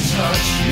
touch